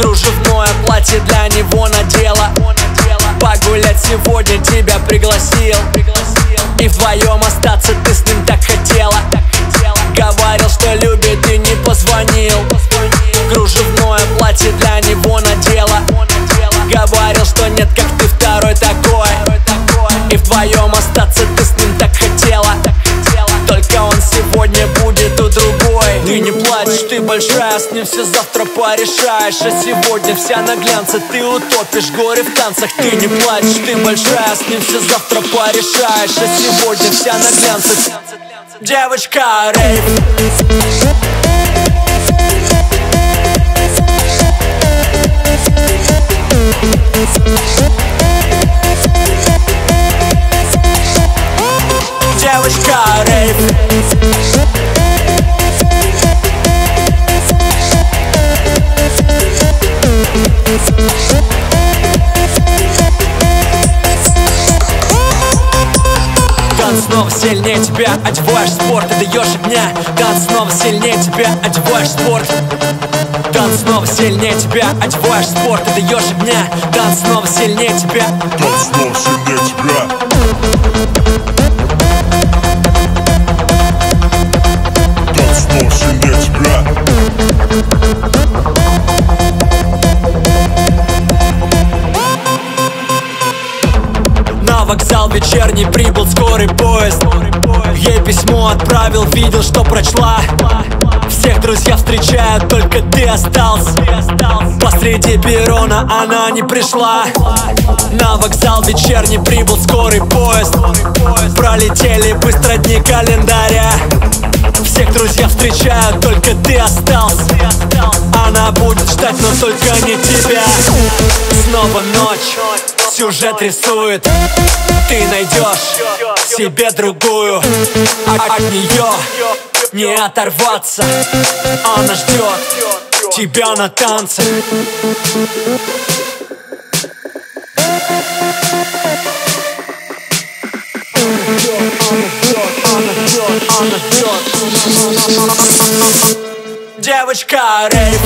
Кружевное платье для него надела. Погулять сегодня тебя пригласил. И вдвоем остаться ты с ним так хотела. Говорил, что любит и не позвонил. Кружевное платье для него надела. Говорил, что нет, как ты второй такой. И вдвоем остаться ты с ним так хотела Ты не плачешь, ты большая, с ним все завтра порешаешь. А сегодня вся на глянце, ты утопишь горе в танцах. Ты не плачешь, ты большая, с ним все завтра порешаешь. А сегодня вся на глянце. Девочка рейв. Девочка рейв Танц снова сильнее тебя, одеваешь спорт, это ежик дня Танц снова сильнее тебя, одеваешь спорт. Танц снова сильнее тебя, одеваешь спорт, это ежик дня Танц снова сильнее тебя. Танц снова сильнее тебя. Танц снова сильнее тебя вокзал вечерний прибыл скорый поезд. Ей письмо отправил, видел, что прочла. Всех друзья встречают, только ты остался. Посреди перрона она не пришла. На вокзал вечерний прибыл скорый поезд. Пролетели быстро дни календаря. Всех друзья встречают, только ты остался Она будет ждать, но только не тебя. Снова ночь, сюжет рисует. Ты найдешь себе другую. А от нее не оторваться. Она ждет тебя на танце Девочка рейв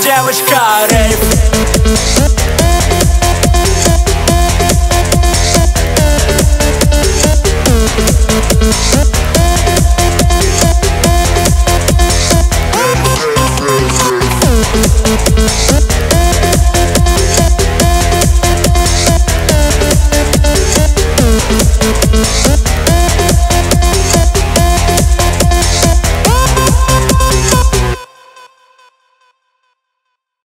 Девочка рейв